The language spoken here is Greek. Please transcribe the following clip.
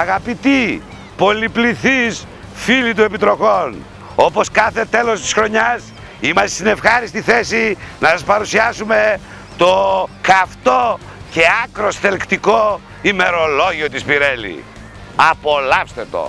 Αγαπητοί, πολυπληθείς φίλοι του Επιτροχών, όπως κάθε τέλος της χρονιάς, είμαστε στην ευχάριστη θέση να σας παρουσιάσουμε το καυτό και άκρο θελκτικό ημερολόγιο της Πιρέλη. Απολαύστε το!